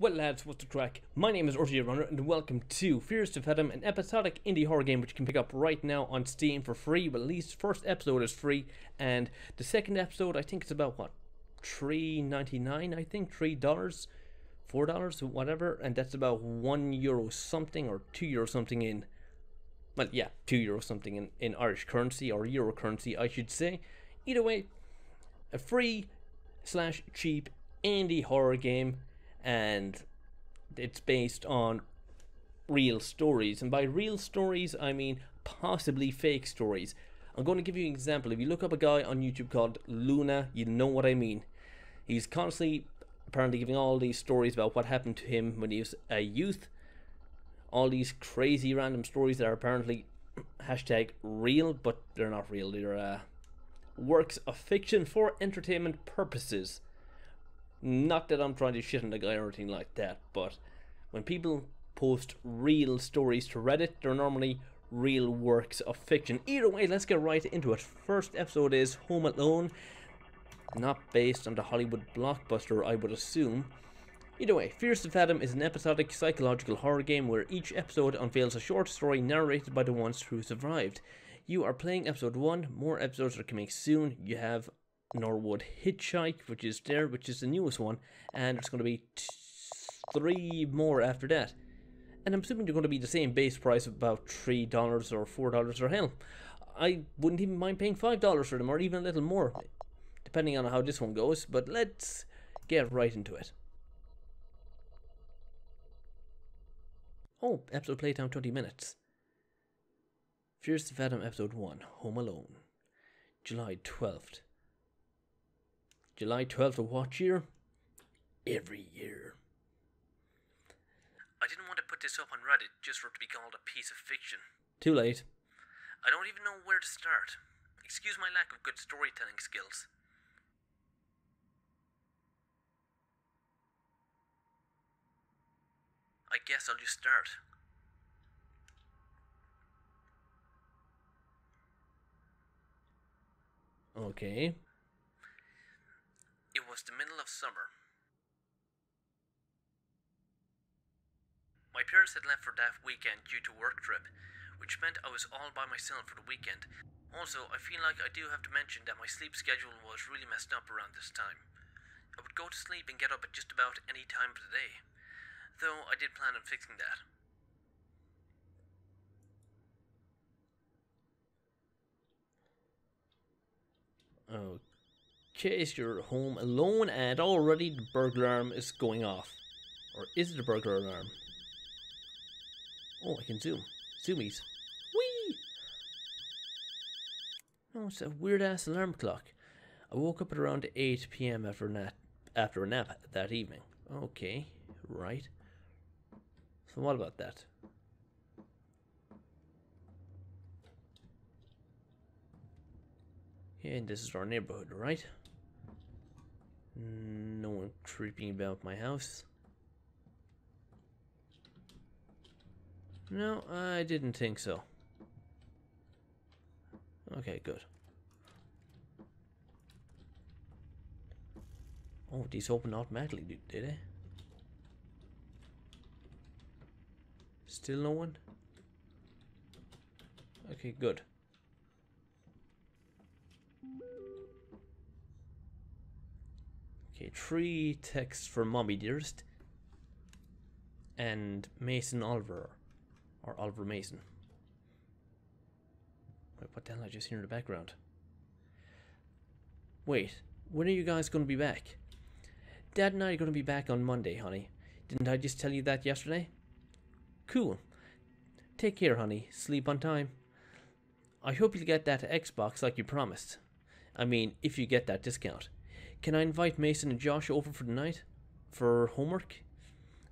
Well lads, what's the crack? My name is RJ Runner and welcome to Fears to Fathom, an episodic indie horror game which you can pick up right now on Steam for free. Well, at least first episode is free and the second episode I think it's about what? Three ninety nine, I think, three dollars, four dollars, whatever, and that's about one euro something or two euro something in well yeah, two euro something in, in Irish currency or euro currency I should say. Either way, a free slash cheap indie horror game and it's based on real stories. And by real stories, I mean possibly fake stories. I'm going to give you an example. If you look up a guy on YouTube called Luna, you know what I mean. He's constantly apparently giving all these stories about what happened to him when he was a youth. All these crazy random stories that are apparently hashtag real, but they're not real. They're uh, works of fiction for entertainment purposes. Not that I'm trying to shit on the guy or anything like that, but when people post real stories to Reddit, they're normally real works of fiction. Either way, let's get right into it. First episode is Home Alone, not based on the Hollywood blockbuster, I would assume. Either way, Fears to Fathom is an episodic psychological horror game where each episode unveils a short story narrated by the ones who survived. You are playing episode 1, more episodes are coming soon. You have Norwood Hitchhike, which is there, which is the newest one, and there's going to be three more after that. And I'm assuming they're going to be the same base price of about $3 or $4 or hell. I wouldn't even mind paying $5 for them or even a little more, depending on how this one goes, but let's get right into it. Oh, episode playtime 20 minutes. Fears to Fathom episode 1, Home Alone. July 12th. July 12th of what year? Every year. I didn't want to put this up on Reddit just for it to be called a piece of fiction. Too late. I don't even know where to start. Excuse my lack of good storytelling skills. I guess I'll just start. Okay. It was the middle of summer. My parents had left for that weekend due to work trip, which meant I was all by myself for the weekend. Also, I feel like I do have to mention that my sleep schedule was really messed up around this time. I would go to sleep and get up at just about any time of the day, though I did plan on fixing that. Oh, Okay, so you're home alone and already the burglar alarm is going off. Or is it a burglar alarm? Oh, I can zoom. Zoomies. Whee! Oh, it's a weird ass alarm clock. I woke up at around 8 p.m. after a nap, after a nap that evening. Okay, right. So what about that? Yeah, and this is our neighborhood, right? No one creeping about my house. No, I didn't think so. Okay, good. Oh, these open automatically, did they? Still no one? Okay, good. Okay, three texts for Mommy Dearest and Mason Oliver or Oliver Mason. Wait, what the hell I just hear in the background? Wait, when are you guys going to be back? Dad and I are going to be back on Monday, honey. Didn't I just tell you that yesterday? Cool. Take care, honey. Sleep on time. I hope you'll get that Xbox like you promised. I mean, if you get that discount. Can I invite Mason and Josh over for the night? For homework?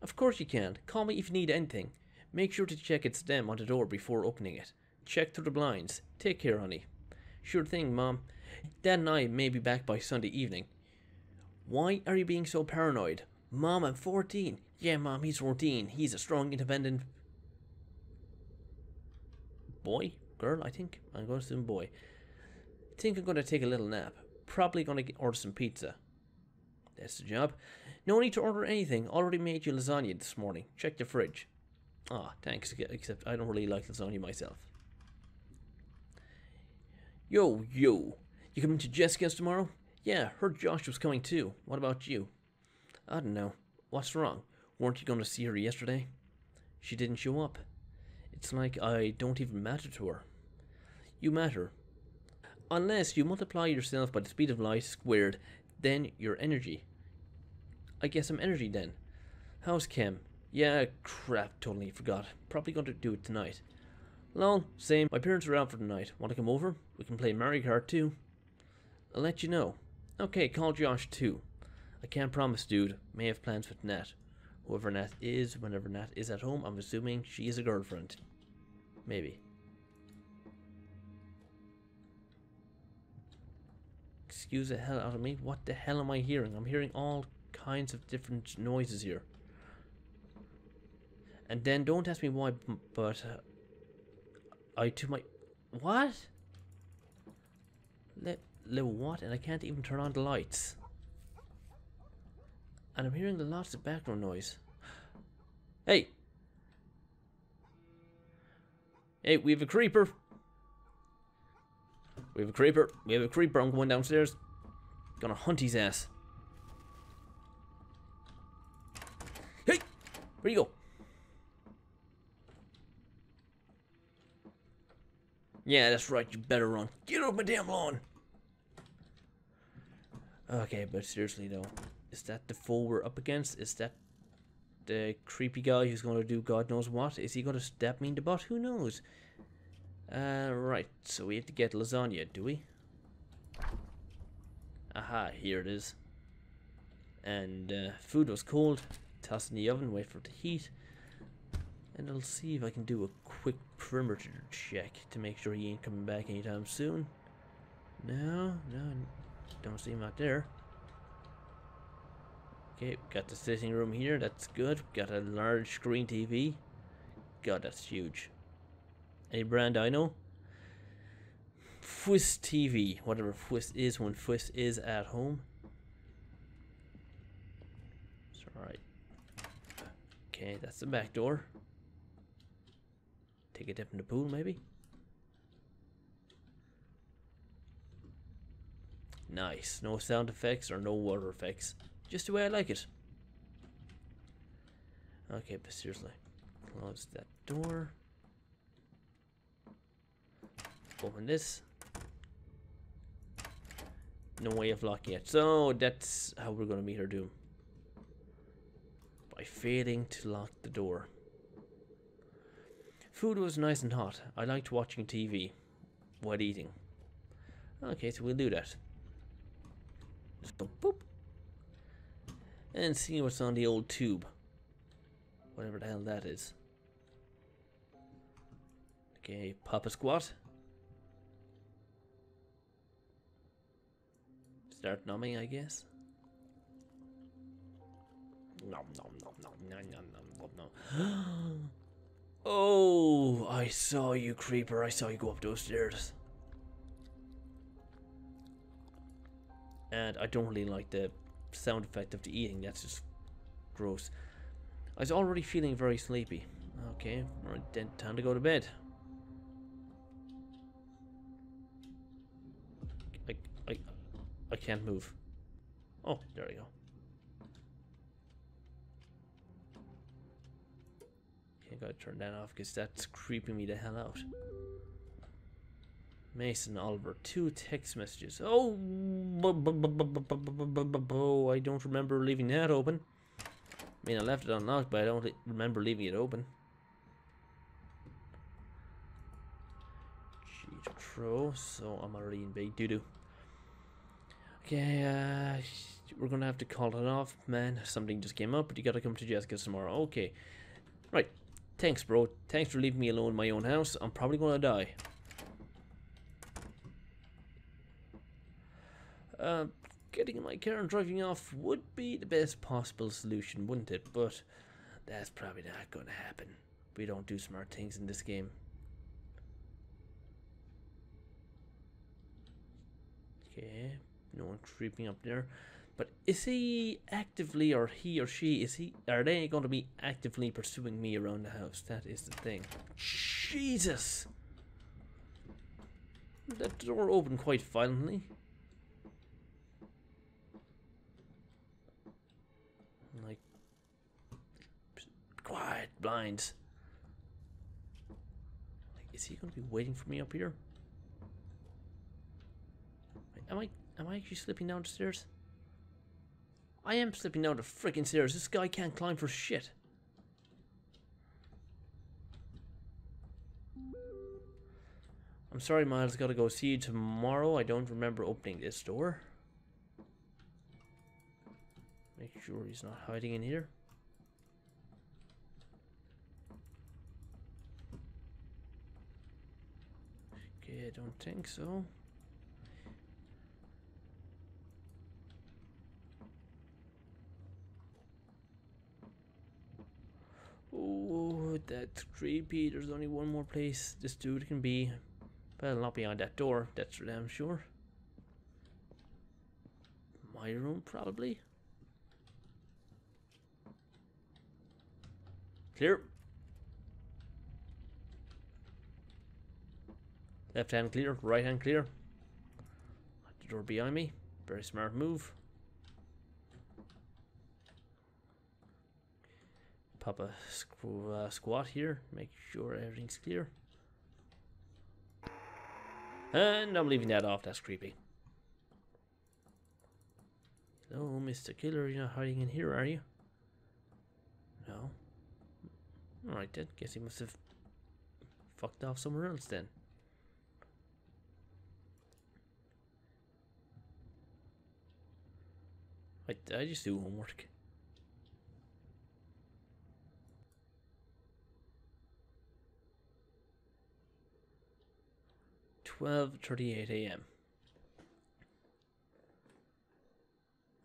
Of course you can. Call me if you need anything. Make sure to check it's them on the door before opening it. Check through the blinds. Take care, honey. Sure thing, Mom. Dad and I may be back by Sunday evening. Why are you being so paranoid? Mom, I'm 14. Yeah, Mom, he's 14. He's a strong, independent... Boy? Girl, I think. I'm going to assume boy. I think I'm going to take a little nap. Probably going to order some pizza. That's the job. No need to order anything. Already made you lasagna this morning. Check the fridge. Ah, thanks. Except I don't really like lasagna myself. Yo, yo. You coming to Jessica's tomorrow? Yeah, heard Josh was coming too. What about you? I don't know. What's wrong? Weren't you going to see her yesterday? She didn't show up. It's like I don't even matter to her. You matter. Unless you multiply yourself by the speed of light squared, then your energy. I guess I'm energy then. How's Kim? Yeah, crap, totally forgot. Probably going to do it tonight. Lol, same. My parents are out for the night. Want to come over? We can play Mario Kart too. I'll let you know. Okay, call Josh too. I can't promise, dude. May have plans with Nat. Whoever Nat is, whenever Nat is at home, I'm assuming she is a girlfriend. Maybe. Excuse the hell out of me. What the hell am I hearing? I'm hearing all kinds of different noises here. And then don't ask me why, but uh, I to my what? Let little what? And I can't even turn on the lights. And I'm hearing lots of background noise. Hey! Hey, we have a creeper. We have a creeper. We have a creeper. I'm going downstairs. Gonna hunt his ass. Hey! Where you go? Yeah, that's right. You better run. Get off my damn lawn. Okay, but seriously though, is that the foe we're up against? Is that the creepy guy who's going to do God knows what? Is he going to stab me in the butt? Who knows? Uh, right, so we have to get lasagna, do we? Aha, here it is. And uh, food was cold. Toss in the oven, wait for it to heat. And I'll see if I can do a quick perimeter check to make sure he ain't coming back anytime soon. No, no, don't see him out there. Okay, got the sitting room here, that's good. Got a large screen TV. God, that's huge. Any brand I know? Fwiss TV, whatever Fwiss is when Fwiss is at home. It's alright. Okay, that's the back door. Take a dip in the pool, maybe? Nice. No sound effects or no water effects. Just the way I like it. Okay, but seriously. Close that door. Open this. No way of locking it. So that's how we're going to meet our doom. By failing to lock the door. Food was nice and hot. I liked watching TV while eating. Okay, so we'll do that. Boop, boop. And see what's on the old tube. Whatever the hell that is. Okay, pop a squat. Start numbing, I guess. Nom nom nom nom nom nom nom nom nom. Oh, I saw you, creeper. I saw you go up those stairs. And I don't really like the sound effect of the eating. That's just gross. I was already feeling very sleepy. Okay, right, then time to go to bed. I can't move. Oh, there we go. I gotta turn that off because that's creeping me the hell out. Mason Oliver, two text messages. Oh, I don't remember leaving that open. I mean, I left it unlocked, but I don't remember leaving it open. Cheat Pro, so I'm already in big doo doo. Okay, uh, we're gonna have to call it off, man. Something just came up, but you gotta come to Jessica's tomorrow. Okay, right. Thanks, bro. Thanks for leaving me alone in my own house. I'm probably gonna die. Uh, getting in my car and driving off would be the best possible solution, wouldn't it? But that's probably not gonna happen. We don't do smart things in this game. Okay, no one creeping up there. But is he actively, or he or she, is he, are they going to be actively pursuing me around the house? That is the thing. Jesus! That door opened quite violently. Like, quiet, blinds. Like, is he going to be waiting for me up here? Am I, am I actually slipping down the stairs? I am slipping down the freaking stairs. This guy can't climb for shit. I'm sorry, Miles. Gotta go see you tomorrow. I don't remember opening this door. Make sure he's not hiding in here. Okay, I don't think so. Oh, that's creepy. There's only one more place this dude can be. Better not behind that door, that's for damn sure. My room, probably. Clear. Left hand clear, right hand clear. The door behind me. Very smart move. Pop a squ uh, squat here, make sure everything's clear. And I'm leaving that off, that's creepy. Hello, Mr. Killer, you're not hiding in here, are you? No. Alright then, guess he must have fucked off somewhere else then. I, I just do homework. Twelve thirty-eight a.m.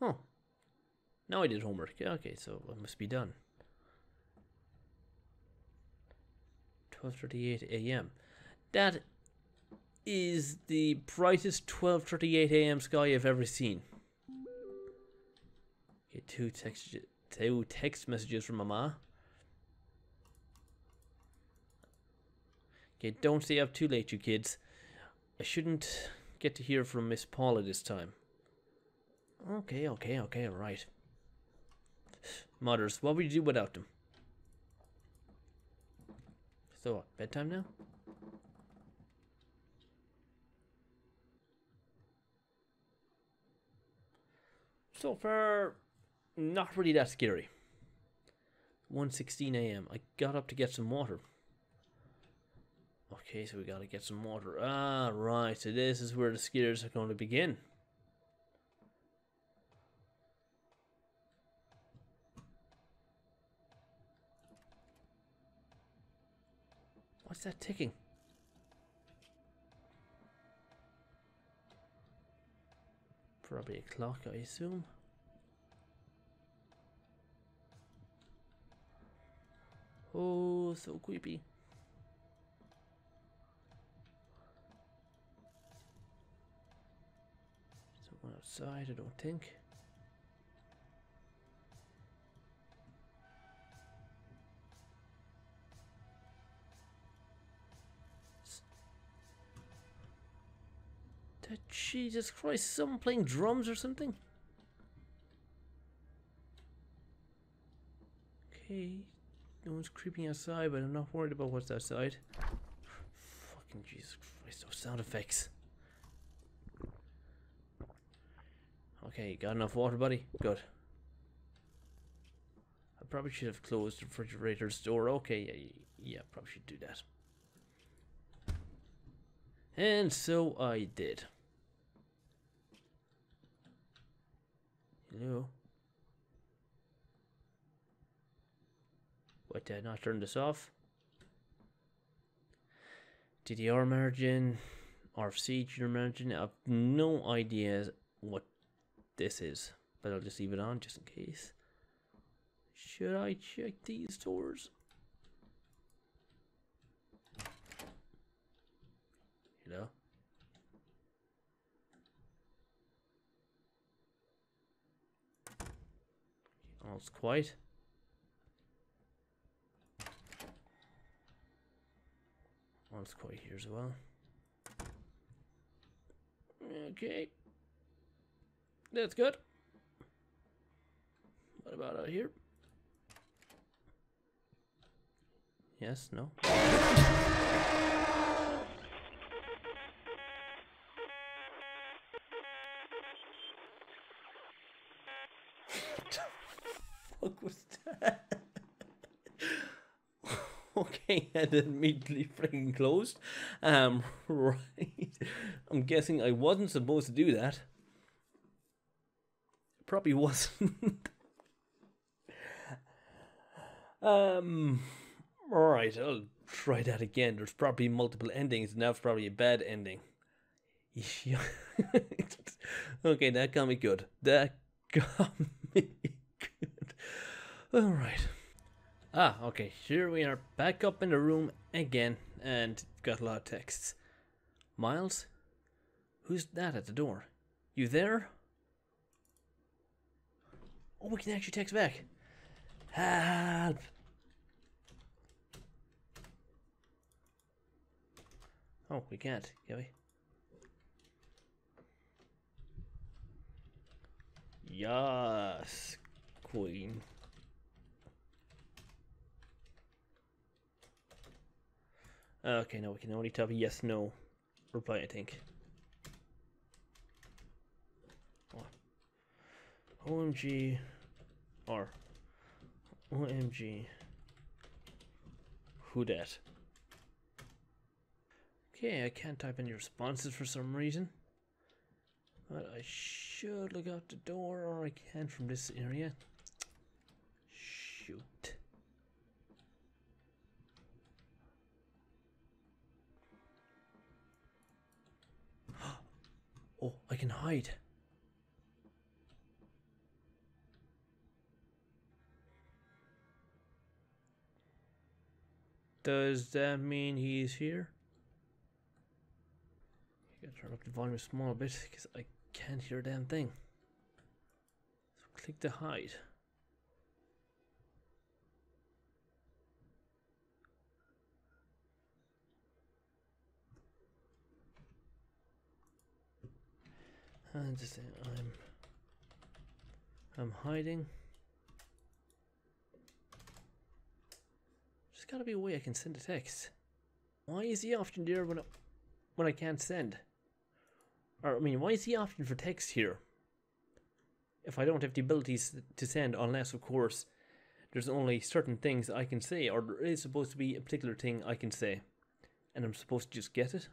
Oh, now I did homework. Okay, so it must be done. Twelve thirty-eight a.m. That is the brightest twelve thirty-eight a.m. sky I've ever seen. Get two text two text messages from Mama. Okay, don't stay up too late, you kids. I shouldn't get to hear from Miss Paula this time. Okay, okay, okay, right. Mothers, what would you do without them? So, what, bedtime now? So far, not really that scary. 1.16 a.m. I got up to get some water. Okay, so we gotta get some water. Ah, right. So this is where the scares are going to begin. What's that ticking? Probably a clock, I assume. Oh, so creepy. Someone outside, I don't think. Jesus Christ, someone playing drums or something? Okay, no one's creeping outside, but I'm not worried about what's outside. Fucking Jesus Christ, those sound effects. Okay, got enough water, buddy? Good. I probably should have closed the refrigerator's door. Okay, yeah, yeah, probably should do that. And so I did. Hello? What, did I not turn this off? DDR margin, RFC junior margin. I have no idea what this is, but I'll just leave it on just in case. Should I check these doors? You know? Oh, it's quiet. It's quiet here as well. Okay. That's good. What about out here? Yes, no? fuck was that? okay, and then immediately freaking closed. Um, right. I'm guessing I wasn't supposed to do that. Probably wasn't. um, alright, I'll try that again. There's probably multiple endings, and that's probably a bad ending. Okay, that got me good. That got me good. Alright. Ah, okay, here we are back up in the room again, and got a lot of texts. Miles? Who's that at the door? You there? Oh, we can actually text back. Help! Oh, we can't, can we? Yes, queen. Okay, now we can only type yes, no reply, I think. OMG or OMG who dat? Okay, I can't type any responses for some reason. But I should look out the door or I can from this area. Shoot. Oh, I can hide. Does that mean he's here? I gotta turn up the volume a small bit because I can't hear a damn thing. So click to hide. And just say I'm I'm hiding. There's gotta be a way I can send a text. Why is the option there when I, when I can't send? Or I mean, why is the option for text here? If I don't have the abilities to send, unless of course there's only certain things I can say, or there is supposed to be a particular thing I can say, and I'm supposed to just get it.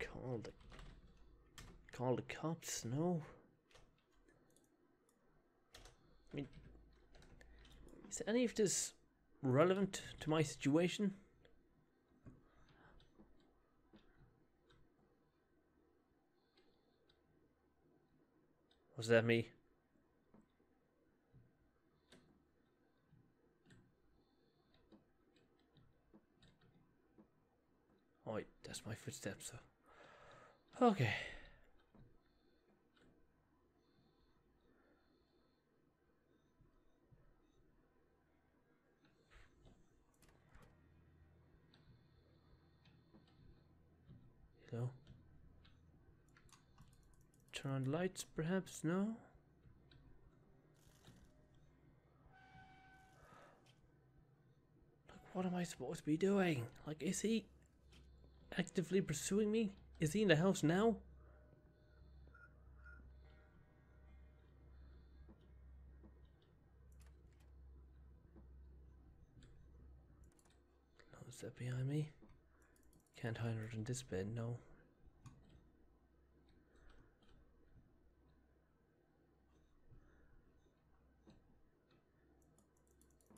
Call the call the cops? No. I mean, is any of this relevant to my situation? Was that me? Oh wait, that's my footsteps. So. Okay. Hello. Turn on lights, perhaps? No? Like, what am I supposed to be doing? Like, is he actively pursuing me? Is he in the house now? No, is that behind me? Can't hide in this bed, no.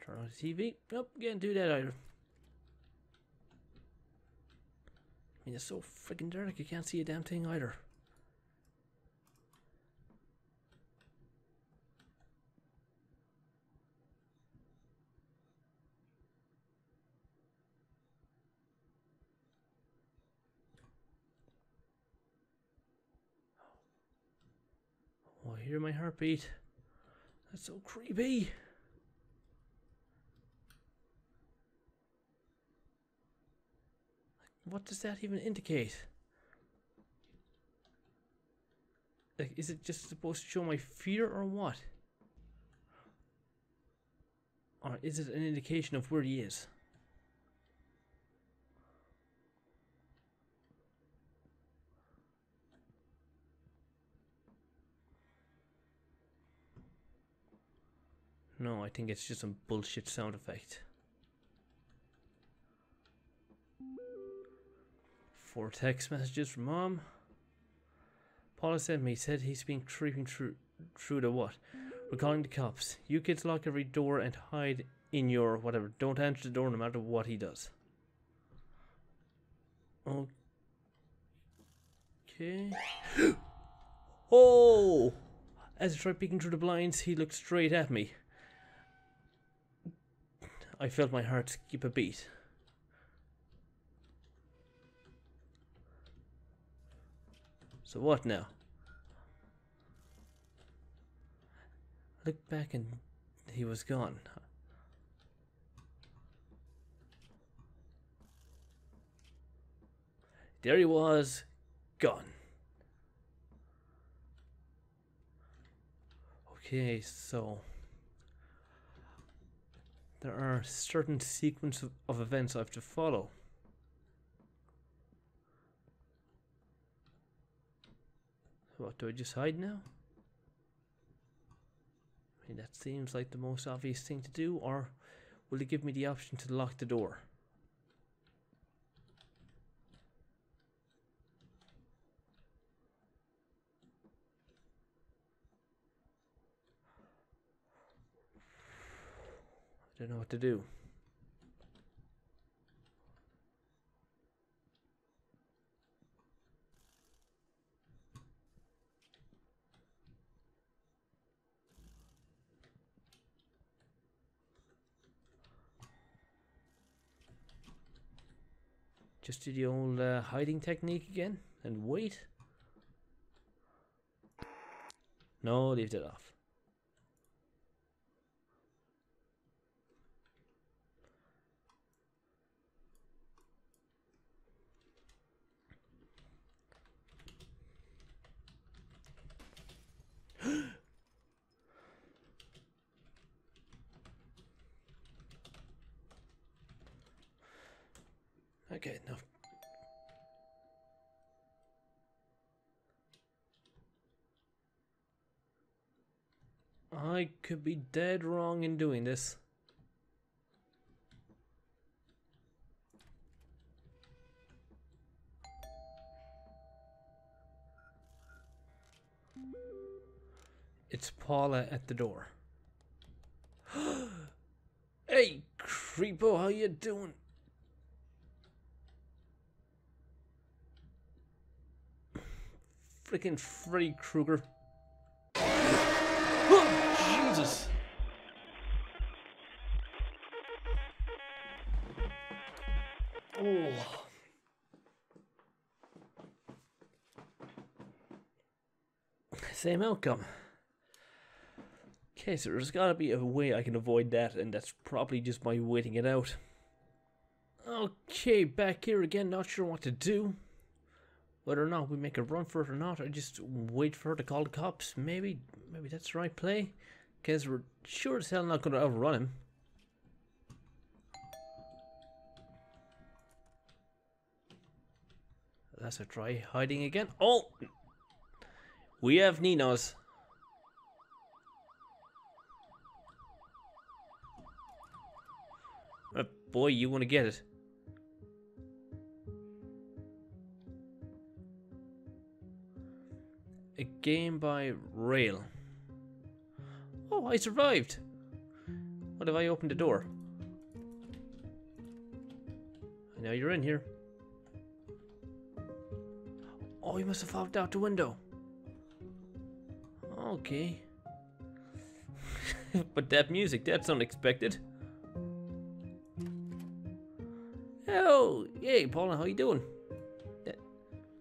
Turn on the TV. Nope, can't do that either. I mean, it's so freaking dark, you can't see a damn thing either. Oh, hear my heartbeat. That's so creepy. What does that even indicate? Like, is it just supposed to show my fear or what? Or is it an indication of where he is? No, I think it's just some bullshit sound effect. Four text messages from mom. Paula sent me, said he's been creeping through through the what? We're calling the cops. You kids lock every door and hide in your whatever. Don't answer the door no matter what he does. Okay. oh! As I tried peeking through the blinds, he looked straight at me. I felt my heart skip a beat. So what now? I looked back and he was gone. There he was, gone. Okay, so there are certain sequence of, of events I have to follow. What, do I just hide now? I mean, that seems like the most obvious thing to do, or will it give me the option to lock the door? I don't know what to do. Do the old uh, hiding technique again and wait. No, leave that off. okay, now. I could be dead wrong in doing this. It's Paula at the door. hey, creepo, how you doing? Freaking Freddy Krueger. Same outcome. Okay, so there's gotta be a way I can avoid that, and that's probably just by waiting it out. Okay, back here again, not sure what to do. Whether or not we make a run for it or not, I just wait for her to call the cops. Maybe, maybe that's the right play. Because we're sure as hell not gonna outrun him. That's a try hiding again. Oh! We have Ninos. Uh, boy, you want to get it. A game by Rayll. Oh, I survived. What if I opened the door? Now you're in here. Oh, you must have fallen out the window. Okay. but that music, that's unexpected. Oh, hey, Paula, how you doing?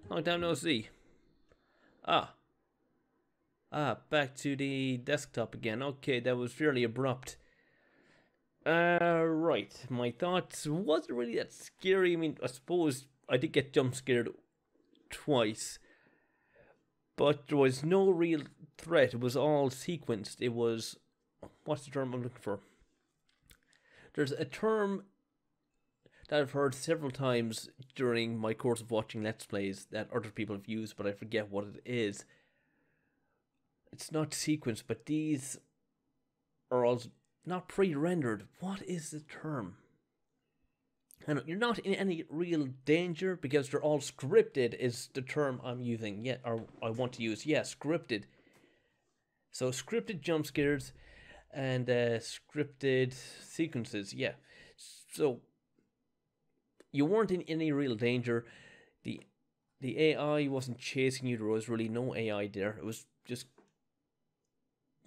Long time no see. Ah. Ah, back to the desktop again. Okay, that was fairly abrupt. Uh, right. My thoughts wasn't really that scary. I mean, I suppose I did get jump scared twice, but there was no real threat. It was all sequenced. It was what's the term I'm looking for? There's a term that I've heard several times during my course of watching Let's Plays that other people have used, but I forget what it is. It's not sequenced, but these are all not pre-rendered. What is the term? And you're not in any real danger because they're all scripted. Is the term I'm using? Yeah, or I want to use. Yeah, scripted. So scripted jump scares and uh, scripted sequences. Yeah. So you weren't in any real danger. The the AI wasn't chasing you. There was really no AI there. It was just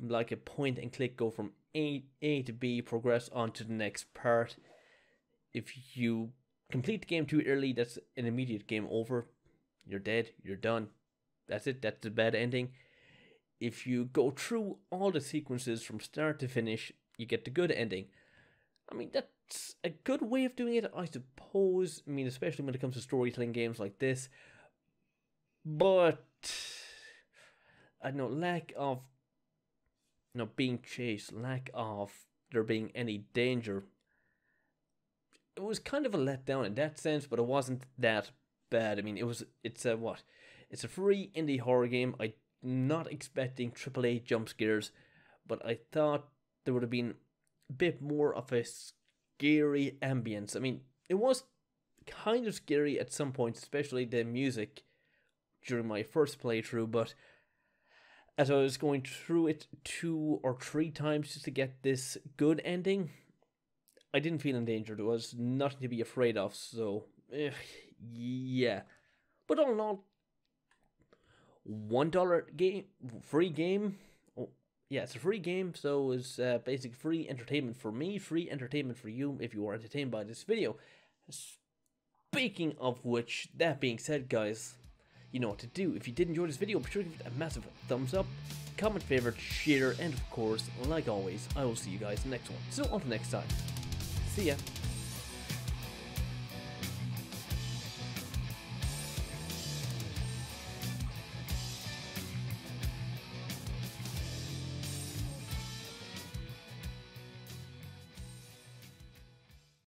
like a point and click go from A, A to B, progress on to the next part. If you complete the game too early, that's an immediate game over. You're dead, you're done. That's it, that's the bad ending. If you go through all the sequences from start to finish, you get the good ending. I mean, that's a good way of doing it, I suppose. I mean, especially when it comes to storytelling games like this. But, I don't know, lack of you know, being chased, lack of there being any danger. It was kind of a letdown in that sense, but it wasn't that bad. I mean, it was it's a what? It's a free indie horror game. I'm not expecting AAA jump scares, but I thought there would have been a bit more of a scary ambience. I mean, it was kind of scary at some points, especially the music during my first playthrough, but as I was going through it two or three times just to get this good ending, I didn't feel in danger. There was nothing to be afraid of. So, eh, yeah. But all in all, one dollar game, free game. Oh, yeah, it's a free game, so it's uh, basic free entertainment for me, free entertainment for you if you are entertained by this video. Speaking of which, that being said, guys, you know what to do. If you did enjoy this video, be sure to give it a massive thumbs up, comment, favorite, share, and of course, like always, I will see you guys next one. So until next time, see ya.